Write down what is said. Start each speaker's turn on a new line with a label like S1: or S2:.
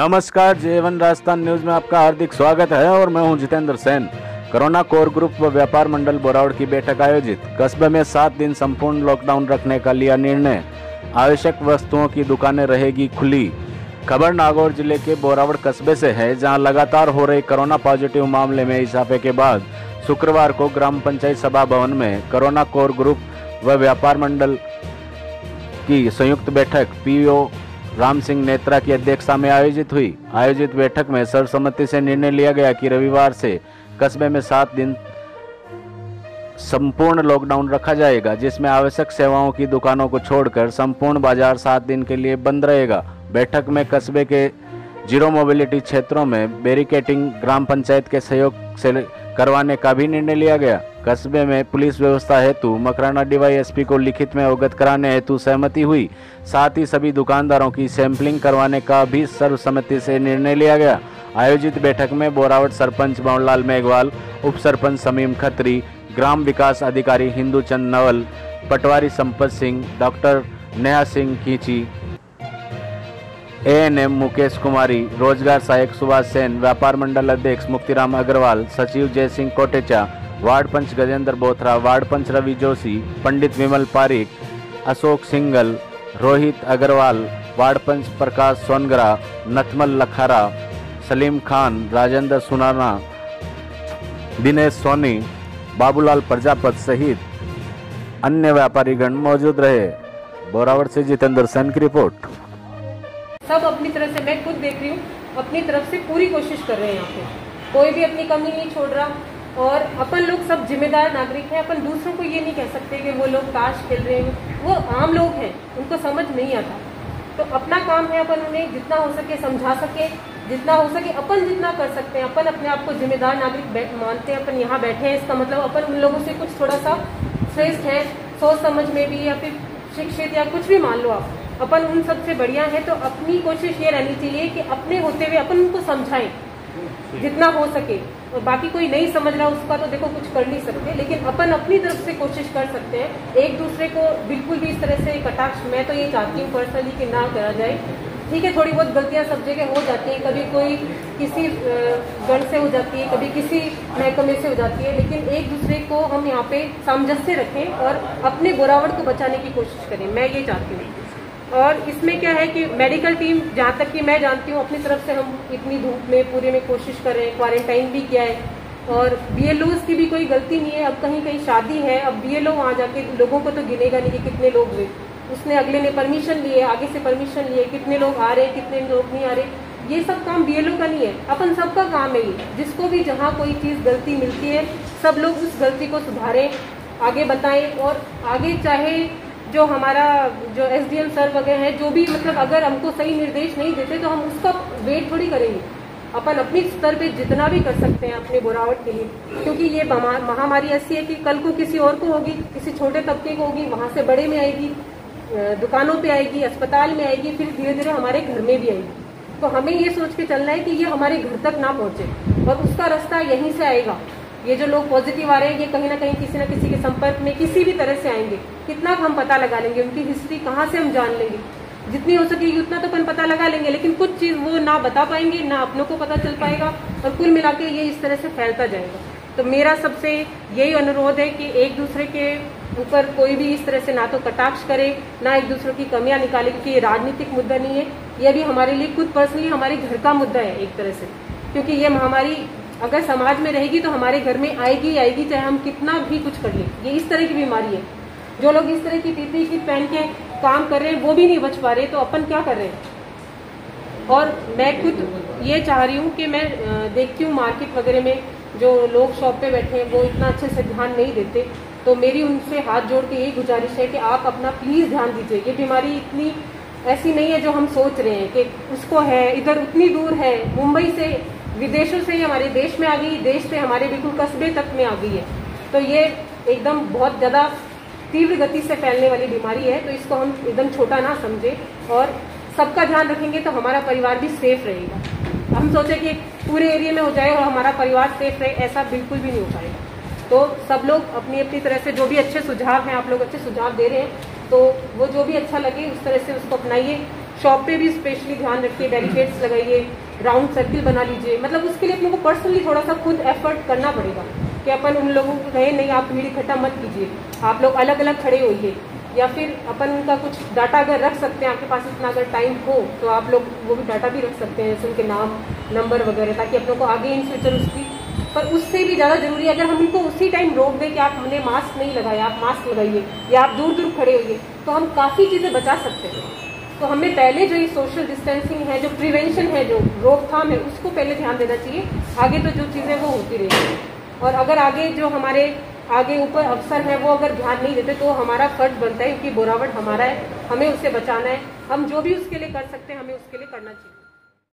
S1: नमस्कार जेवन राजस्थान न्यूज़ में आपका हार्दिक स्वागत है और मैं हूँ Jitendra Sen. Corona core group व व्यापार मंडल बोरावड़ की बैठक आयोजित। कस्बे में सात दिन संपूर्ण लॉकडाउन रखने का लिया निर्णय। आवश्यक वस्तुओं की दुकानें रहेगी खुली। खबर नागौर ज़िले के बोरावड़ कस्बे से है, जहाँ लगातार हो रहे कोरोना पॉजिटिव मामले में इजाफे के बाद शुक्रवार को ग्राम पंचायत सभा भवन में कोरोना कोर ग्रुप व व्यापार मंडल की संयुक्त बैठक, पीओ राम सिंह नेत्रा की अध्यक्षता में आयोजित हुई। आयोजित बैठक में सर्वसम्मति से निर्णय लिया गया कि रविवार से कस्बे में सात दिन संपूर्ण लॉकडाउन रखा जाएगा, जिसमें आवश्यक सेवाओं की दुकानों को छोड़कर संपूर्ण बाज़ार सात दिन के लिए बंद रहेगा। बैठक में कस्बे के ज़ीरो मोबिलिटी क्षेत्रों में बैरिकेटिंग ग्राम पंचायत के सहयोग से करवाने का भी निर्णय लिया गया। कस्बे में पुलिस व्यवस्था हेतु मकराना डीवाईएसपी को लिखित में अवगत कराने हेतु सहमति हुई। साथ ही सभी दुकानदारों की सैंपलिंग करवाने का भी सर्वसम्मति से निर्णय लिया गया। आयोजित बैठक में बोरावट सरपंच मोहनलाल मेघवाल, उप सरपंच समीम खत्री, ग्राम विकास अधिकारी हिंदू चंद नवल, पटवारी संपत सिंह, डॉक्टर नेहा सिंह खींची एएनएम मुकेश कुमारी, रोज़गार सहायक सुभाष सेन, व्यापार मंडल अध्यक्ष मुक्तिराम अग्रवाल, सचिव जय सिंह कोटेचा वार्ड पंच गजेंद्र बोथरा, वार्ड पंच रवि जोशी, पंडित विमल पारिक, अशोक सिंगल, रोहित अग्रवाल, वार्ड पंच प्रकाश सोनगरा, नथमल लखारा, सलीम खान, राजेंद्र सुनाना, दिनेश सोनी, बाबूलाल प्रजापत सहित अन्य व्यापारीगण मौजूद रहे। बोरावर से जितेंद्र सेन की रिपोर्ट।
S2: सब अपनी तरफ़ से, मैं खुद देख रही हूँ, अपनी तरफ़ से पूरी कोशिश कर रहे हैं यहाँ पे। कोई भी अपनी कमी नहीं छोड़ रहा। और अपन लोग सब जिम्मेदार नागरिक हैं, अपन दूसरों को ये नहीं कह सकते कि वो लोग ताश खेल रहे हैं। वो आम लोग हैं, उनको समझ नहीं आता। तो अपना काम है अपन उन्हें जितना हो सके समझा सके, जितना हो सके अपन जितना कर सकते हैं, अपन अपने आप को जिम्मेदार नागरिक मानते हैं, अपन यहाँ बैठे हैं, इसका मतलब अपन उन लोगों से कुछ थोड़ा सा श्रेष्ठ है, सोच समझ में भी या फिर शिक्षित या कुछ भी मान लो आप। अपन उन सबसे बढ़िया है तो अपनी कोशिश ये रहनी चाहिए कि अपने होते हुए अपन उनको समझाएँ। जितना हो सके। और बाकी कोई नहीं समझ रहा, उसका तो देखो कुछ कर नहीं सकते, लेकिन अपन अपनी तरफ़ से कोशिश कर सकते हैं। एक दूसरे को बिल्कुल भी इस तरह से कटाक्ष मैं तो ये चाहती हूँ पर्सनली कि ना करा जाए। ठीक है, थोड़ी बहुत गलतियाँ सब जगह हो जाती हैं, कभी कोई किसी गण से हो जाती है, कभी किसी महकमे से हो जाती है, लेकिन एक दूसरे को हम यहाँ पे सामंजस्य रखें और अपने गोरावट को बचाने की कोशिश करें, मैं ये चाहती हूँ। और इसमें क्या है कि मेडिकल टीम जहाँ तक कि मैं जानती हूँ, अपनी तरफ़ से हम इतनी धूप में, पूरे में कोशिश कर रहे हैं क्वारंटाइन भी किया है। और बी की भी कोई गलती नहीं है, अब कहीं कहीं शादी है, अब बीएलओ वहाँ जाके लोगों को तो गिनेगा नहीं कि कितने लोग हुए उसने अगले ने परमिशन लिए आगे से परमिशन लिए कितने लोग आ रहे हैं, कितने लोग नहीं आ रहे। ये सब काम बीएलओ का नहीं है, अपन सबका काम है ये। जिसको भी जहाँ कोई चीज़ गलती मिलती है, सब लोग उस गलती को सुधारें, आगे बताएँ और आगे चाहे जो हमारा, जो एस डी एम सर वगैरह है, जो भी मतलब अगर हमको सही निर्देश नहीं देते तो हम उसका वेट थोड़ी करेंगे। अपन अपनी स्तर पे जितना भी कर सकते हैं अपने बुरावट के लिए। क्योंकि ये महामारी ऐसी है कि कल को किसी और को होगी, किसी छोटे तबके को होगी, वहाँ से बड़े में आएगी दुकानों पे आएगी, अस्पताल में आएगी, फिर धीरे धीरे हमारे घर में भी आएगी। तो हमें ये सोच के चलना है कि ये हमारे घर तक ना पहुँचे, और उसका रास्ता यहीं से आएगा। ये जो लोग पॉजिटिव आ रहे हैं, ये कहीं ना कहीं किसी न किसी के संपर्क में किसी भी तरह से आएँगे। कितना हम पता लगा लेंगे, उनकी हिस्ट्री कहाँ से हम जान लेंगे? जितनी हो सकेगी उतना तो अपन पता लगा लेंगे, लेकिन कुछ चीज़ वो ना बता पाएँगे, ना अपनों को पता चल पाएगा और कुल मिला ये इस तरह से फैलता जाएगा। तो मेरा सबसे यही अनुरोध है कि एक दूसरे के ऊपर कोई भी इस तरह से ना तो कटाक्ष करे, ना एक दूसरे की कमियाँ निकाले, क्योंकि ये राजनीतिक मुद्दा नहीं है। ये भी हमारे लिए खुद पर्सनली हमारे घर का मुद्दा है एक तरह से, क्योंकि ये महामारी अगर समाज में रहेगी तो हमारे घर में आएगी आएगी, चाहे हम कितना भी कुछ कर लें। ये इस तरह की बीमारी है। जो लोग इस तरह की पीपी की पहन के काम कर रहे हैं, वो भी नहीं बच पा रहे तो अपन क्या कर रहे हैं? और मैं खुद ये चाह रही हूँ कि मैं देखती हूँ मार्केट वगैरह में जो लोग शॉप पे बैठे हैं, वो इतना अच्छे से ध्यान नहीं देते। तो मेरी उनसे हाथ जोड़ के यही गुजारिश है कि आप अपना प्लीज़ ध्यान दीजिए। ये बीमारी इतनी ऐसी नहीं है जो हम सोच रहे हैं कि उसको है, इधर उतनी दूर है। मुंबई से विदेशों से ही हमारे देश में आ गई, देश से हमारे बिल्कुल कस्बे तक में आ गई है। तो ये एकदम बहुत ज़्यादा तीव्र गति से फैलने वाली बीमारी है तो इसको हम एकदम छोटा ना समझें और सबका ध्यान रखेंगे तो हमारा परिवार भी सेफ़ रहेगा। हम सोचे कि पूरे एरिया में हो जाए और हमारा परिवार सेफ़ रहे, ऐसा बिल्कुल भी नहीं हो पाएगा। तो सब लोग अपनी अपनी तरह से जो भी अच्छे सुझाव हैं, आप लोग अच्छे सुझाव दे रहे हैं तो वो जो भी अच्छा लगे उस तरह से उसको अपनाइए। शॉप पे भी स्पेशली ध्यान रखिए बैरिकेड्स लगाइए राउंड सर्किल बना लीजिए। मतलब उसके लिए अपने को पर्सनली थोड़ा सा खुद एफर्ट करना पड़ेगा कि अपन उन लोगों को कहें, नहीं, आप भीड़ इकट्ठा मत कीजिए। आप लोग अलग अलग खड़े होइए। या फिर अपन उनका कुछ डाटा अगर रख सकते हैं, आपके पास इतना अगर टाइम हो तो आप लोग वो भी डाटा भी रख सकते हैं, जैसे उनके नाम नंबर वगैरह, ताकि अपनों को आगे इन फ्यूचर उसकी पर उससे भी ज़्यादा ज़रूरी है, अगर हम उनको उसी टाइम रोक दें कि आप हमने मास्क नहीं लगाया, आप मास्क लगाइए, या आप दूर दूर खड़े होइए तो हम काफ़ी चीज़ें बचा सकते हैं। तो हमें पहले जो ये सोशल डिस्टेंसिंग है, जो प्रिवेंशन है, जो रोकथाम है, उसको पहले ध्यान देना चाहिए। आगे तो जो चीज़ें वो होती रहेगी। और अगर आगे जो हमारे आगे ऊपर अफसर हैं, वो अगर ध्यान नहीं देते तो हमारा फ़र्ज़ बनता है क्योंकि बोरावट हमारा है, हमें उससे बचाना है। हम जो भी उसके लिए कर सकते हैं, हमें उसके लिए करना चाहिए।